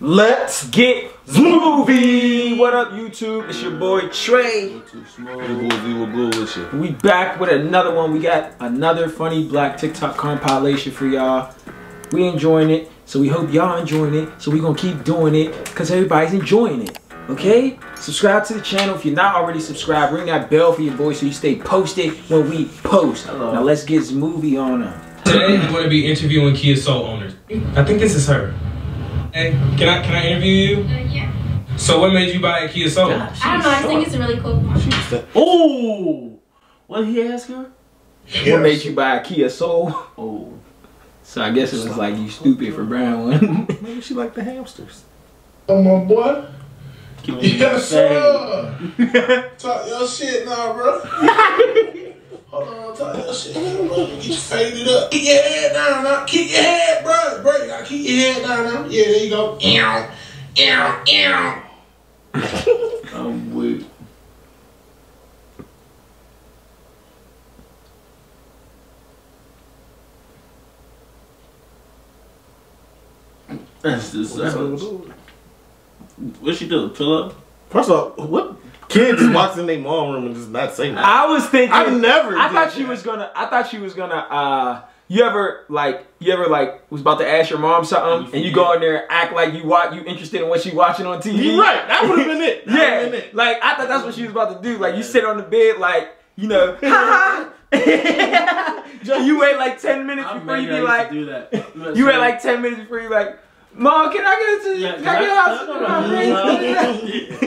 Let's get movie. What up, YouTube? It's your boy Trey. We back with another one. We got another funny black TikTok compilation for y'all. We enjoying it, so we hope y'all enjoying it. So we gonna keep doing it because everybody's enjoying it. Okay? Subscribe to the channel if you're not already subscribed. Ring that bell for your boy so you stay posted when we post. Hello. Now let's get this movie on. Today I'm going to be interviewing Kia Soul owners. I think this is her. Hey, can I can I interview you? Uh, yeah. So what made you buy a Kia Soul? I don't know. I think it's a really cool car. Oh, what did he ask her? What made you buy a Kia Soul? Oh, So I guess it was like you stupid for brown one. Maybe she like the hamsters. Oh my boy. give me Yes, the sir. Talk your shit now, bro. Hold on, talk your shit now, bro. Get you faded up. Keep your head down now. Keep your head, bro. Bro, you gotta keep your head down now. Yeah, there you go. Ew. Ew. Ew. I'm weak. That's the sound. What she do? Pull up? First off, what kids walks in their mom room and just not say nothing? I was thinking. I never I did thought she was gonna. I thought she was gonna. uh You ever like? You ever like was about to ask your mom something, and you go in there and act like you watch you interested in what she watching on TV? You right. That would have been it. Yeah, been it. like I thought that's what she was about to do. Like you sit on the bed, like you know, ha ha. you wait like ten minutes before you be like, do that. you wait like ten minutes before you like, Mom, can I get to? Yeah, can I get out?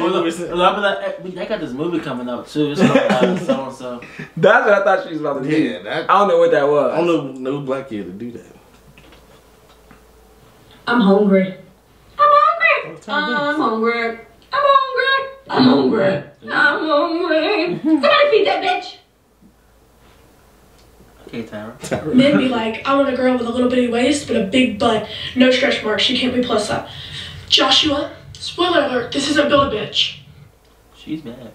Well, I'm like, eh, we- they got this movie coming out too. It's called uh, so and so. That's what I thought she was about to do. Yeah, that. I don't know what that was. I don't know no black kid to do that. I'm hungry. I'm hungry. I'm hungry. I'm hungry. I'm hungry. I'm hungry. Somebody feed that bitch. Okay, Tara. Men be like, I want a girl with a little bitty waist but a big butt, no stretch marks. She can't be plus up. Joshua, spoiler alert, this isn't build a bitch. She's bad.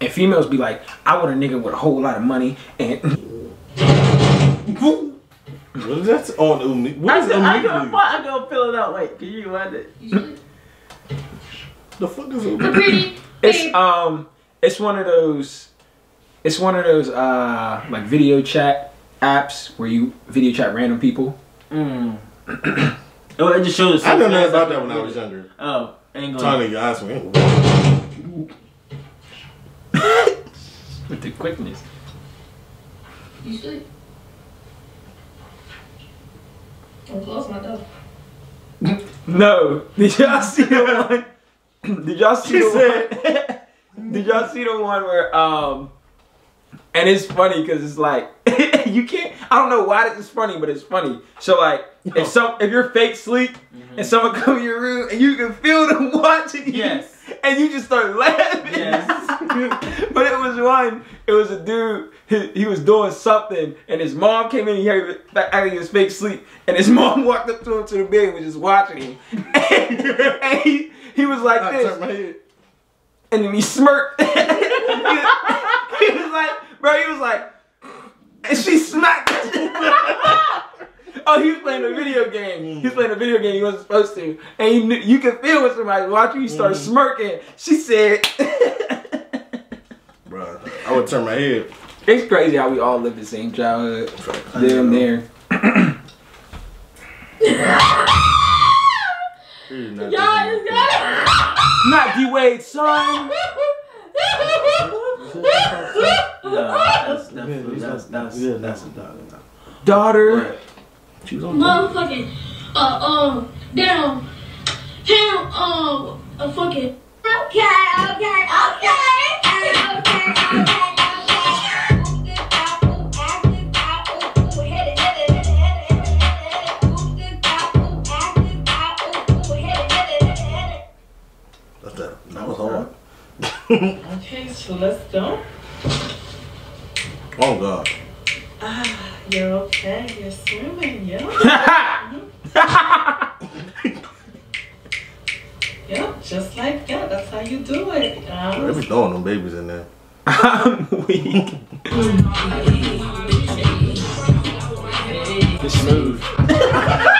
And females be like, I want a nigga with a whole lot of money and What is that on Umi? What is I go, Umi? I go fill it out. Wait, can you rewind it? The fuck is I'm Umi? pretty. it's um it's one of those it's one of those uh like video chat apps where you video chat random people. Mm. oh, it just shows. I didn't know about that when I was younger. Oh, ain't going. Trying to ask me. With the quickness. You sleep. I'm close my door. No. Did y'all see the one? Did y'all see She the one? Did y'all see the one where um and it's funny because it's like you can't I don't know why this is funny, but it's funny. So like if some if you're fake sleep and mm-hmm. someone come in your room and you can feel them watching you Yes. and you just start laughing. Yes. but it was one, it was a dude, he, he was doing something and his mom came in and he heard acting his fake sleep and his mom walked up to him to the bed and was just watching him. And, and he, he was like I this turned my head. and then he smirked. he was like, bro, he was like, and she smacked. oh, he was playing a video game. He was playing a video game he wasn't supposed to, and he knew, you could feel when somebody watching you start mm. smirking. She said, Bruh, I would turn my head. "It's crazy how we all live the same childhood." Damn there. Dude, not Y'all this is good. Not D Wade, son. No, that's definitely that's that's Yeah, that's a dog. Daughter. She was on Motherfucking, uh, um, down, down, um, a fucking. Okay, okay, okay. Okay, okay, okay, That's that. That was hard. Okay, so let's go. Oh God. Ah, you're okay. You're swimming, yeah? Yep, just like that. That's how you do it. They be throwing them babies in there. I'm weak. It's smooth.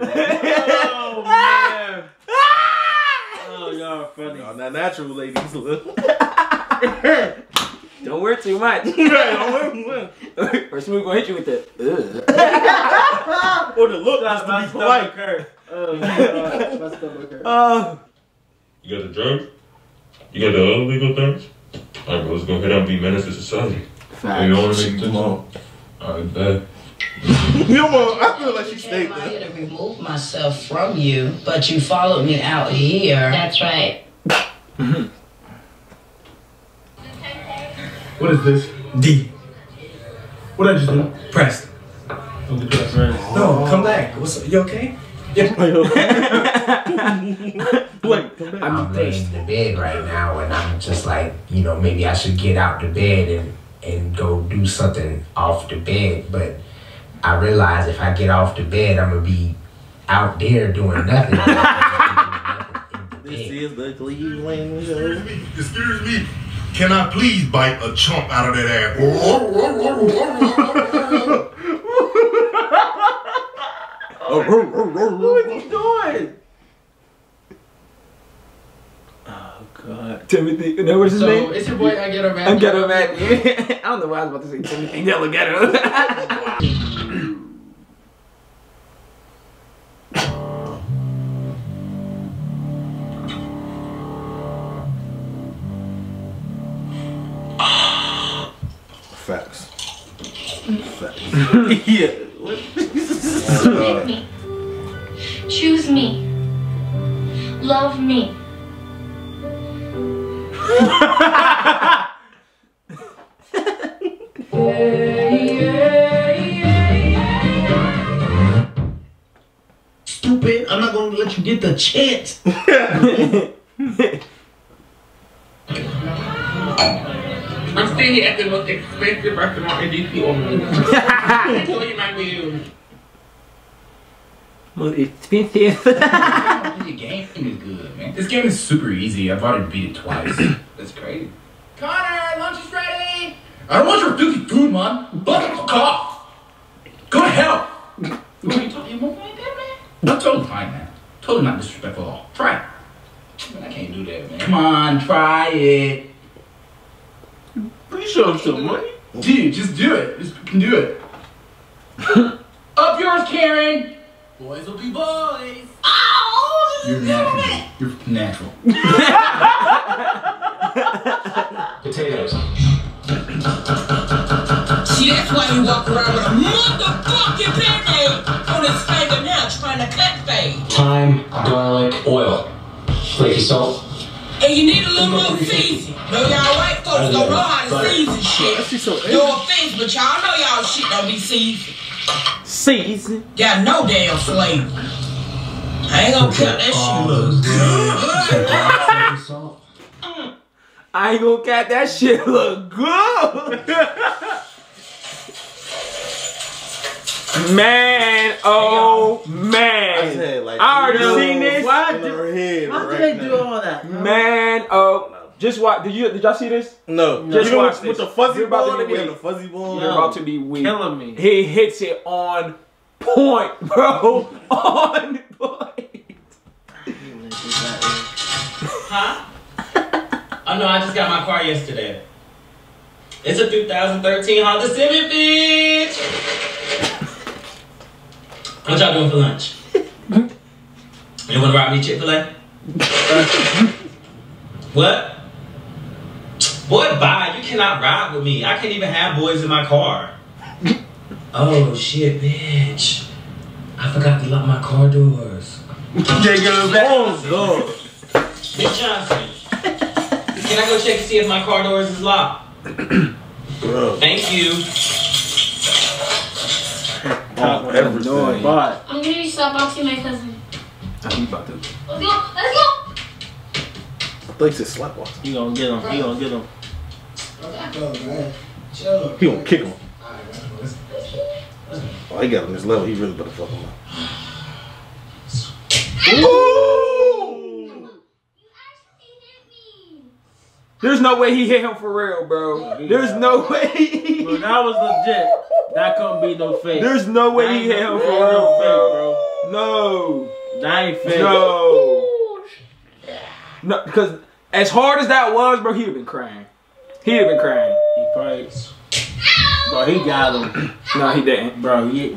oh man. oh y'all funny. Y'all not natural ladies. don't wear too much. right, don't wear much. or Smooth gonna hit you with that. or the look Stop, my be polite. Hurt. Oh, Uh, you got the drugs? You got the other legal things? Alright, bro, let's go ahead and be menace to society. Facts. You don't want to make too long. Alright, bet. Come on. I feel like she stayed I there. had to remove myself from you, but you followed me out here. That's right. Mm-hmm. What is this? D. What did I just do? Pressed. No, come back. What's up? You okay? Wait, come back. I'm laying in the bed right now, and I'm just like, you know, maybe I should get out the bed and and go do something off the bed. But I realize if I get off the bed, I'm gonna be out there doing nothing. This is the Cleveland show. Excuse me, excuse me. Can I please bite a chunk out of that ass? What is he doing? Oh God, Timothy. No, what's his So name? it's your boy I get a man. I'm ghetto man. I don't know why I was about to say Timothy DeLaGhetto. Choose me. Love me. Stupid. I'm not gonna let you get the chance. I'm staying here at the most expensive restaurant in DC only. I told you my views. Well, expensive. The game is good, man. This game is super easy. I've already beat it twice. That's crazy. Connor, lunch is ready. I don't want your filthy food, man. Fuck the fuck off. Go to hell. What are you talking about like that, man? That's totally fine, man. Totally not disrespectful at all. Try it. Man, I can't do that, man. Come on, try it. Please show him some money. Dude, just do it. Just can do it. Up yours, Karen. Boys will be boys. You're natural. You're natural. Potatoes. See, that's why you walk around with a motherfucking band-aid on his finger now trying to cut fade. Thyme, garlic, oil. Flaky salt. And you need a little more season. No, y'all white folks don't know how to season shit. No offense, but y'all know y'all shit don't be seasoned. Season. Got no damn flavor. I ain't gonna cut that shit look good. I ain't gonna cap that shit look good. man, oh I man. said, like, I already yo, seen this. Why in did, her head why right did they do all that? Man, oh, just watch. Did you did y'all see this? No, Just you know, watch with, with this. the fuzzy You're about to ball, be they be the fuzzy ball. You're about to be weak. Killing me. He hits it on point, bro. on point. Huh? oh no, I just got my car yesterday. It's a 2013 Honda Civic, bitch. What y'all doing for lunch? you wanna rob me Chick Fil A? what? Boy, bye. You cannot ride with me. I can't even have boys in my car. Oh shit, bitch. I forgot to lock my car doors. They go back. Oh god. Big Johnson. Can I go check to see if my car doors is locked? Bro. Thank you. Oh, everything. annoying. I'm gonna be slapboxing my cousin. I think about to. Let's go. Let's go. I thought you said slap you gonna get him. You gonna get him. He gonna kick him. Oh, he got him this level. He really better fuck him up. There's no way he hit him for real, bro. There's no way. Bro, that was legit. That couldn't be no fake. There's no way he hit him for real, bro. No. That ain't fake. No. No, because as hard as that was, bro, he'd have been crying. He'd have been crying. He probably. Bro, he got him. No, he didn't. Bro, he.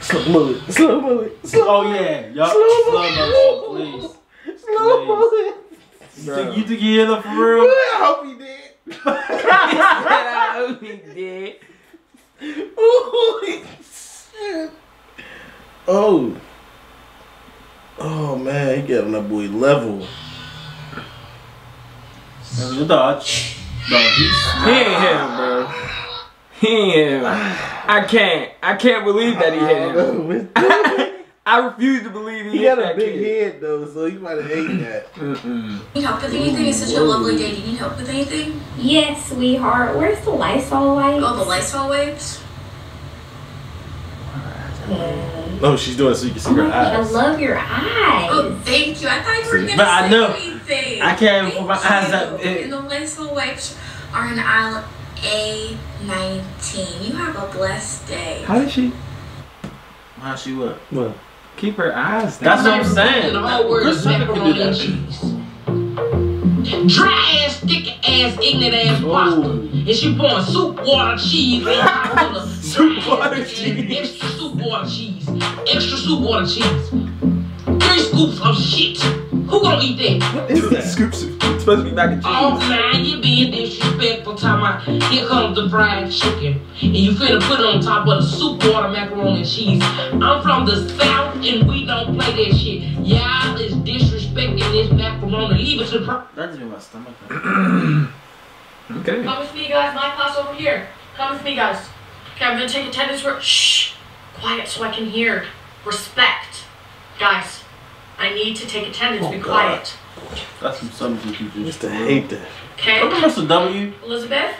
Slow bullet. Slow bullet. Slow Oh, yeah. Yup. Slow motion, please. Slow bullet. Bro. You think he hit him for real? I hope he did. I hope he did. Holy shit. Oh. Oh man, he got on that boy level. That was a dodge. Bro, he's He ain't hit him, bro. He ain't hit him. I can't. I can't believe that he hit him. I refuse to believe he, He hit got a big kid. head though, so he might have ate that. Mm-mm. Need help with anything? It's such a lovely day. Do you need help with anything? Yes, sweetheart. Where's the Lysol wipes? Oh, the Lysol wipes? No, oh, she's doing it so you can see her oh eyes. I love your eyes. Oh, thank you. I thought you were going to But I say know. Anything. I can't put my eyes up. you. And the Lysol wipes are in aisle A19. You have a blessed day. How did she How she what? What? keep her eyes down? That's what I'm saying. The whole word Chris is Tucker can do macaroni and that. cheese. Dry ass, sticky ass, ignorant ass oh. pasta. And she pouring soup, water, cheese on top of the Soup, water, cheese. Extra soup, water, cheese. Extra soup, water, cheese. Three scoops of shit. Who gonna eat that? What is that? Scoops. It's supposed to be mac and cheese. Oh man, you being disrespectful. Time out. Here comes the fried chicken, and you finna put it on top of the soup, water, macaroni, and cheese. I'm from the south, and we don't play that shit. Y'all is disrespecting this macaroni. Leave it to the. Pro- That's in my stomach. Okay. Come with me, guys. My class over here. Come with me, guys. Okay, I'm gonna take attendance. For shh, quiet, so I can hear. Respect, guys. I need to take attendance. Oh, Be Oh, God. quiet. That's some something you can just to hate that. Okay, Look at Mr. W. Elizabeth.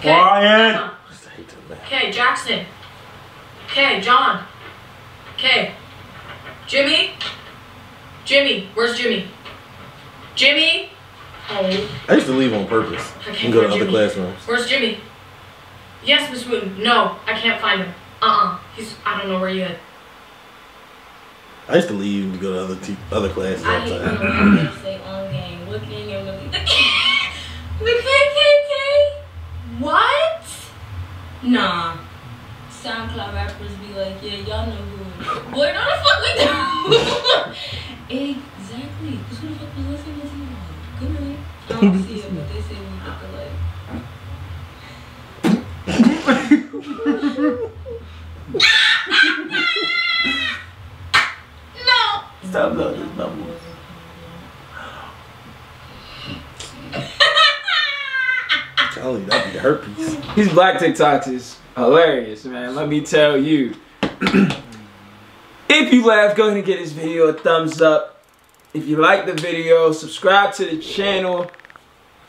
Quiet. Emma. Just hate that man. Okay, Jackson. Okay, John. Okay, Jimmy. Jimmy, where's Jimmy? Jimmy. Oh, I used to leave on purpose Okay, and go to where's other Jimmy? classrooms. Where's Jimmy? Yes, Miss Wooten. No, I can't find him. Uh-uh. He's. I don't know where he is. I used to leave and go to other te- other classes all I the time. say on game. What game you're looking The KKK? What? Nah. SoundCloud rappers be like, yeah, y'all know who it is. Boy, no the fuck we do. exactly. Because who the fuck was listening to you? Good night. I don't see it, but they say we look alike. no. Stop that. This number. Telling you, that'd be the herpes. These black TikToks is hilarious, man. Let me tell you. if you laugh, go ahead and get this video a thumbs up. If you like the video, subscribe to the channel.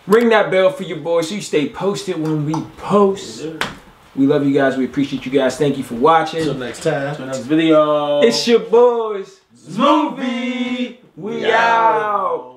Ring that bell for your boy so you stay posted when we post. We love you guys. We appreciate you guys. Thank you for watching. Until next time, to next video. It's your boys. Movie. We out.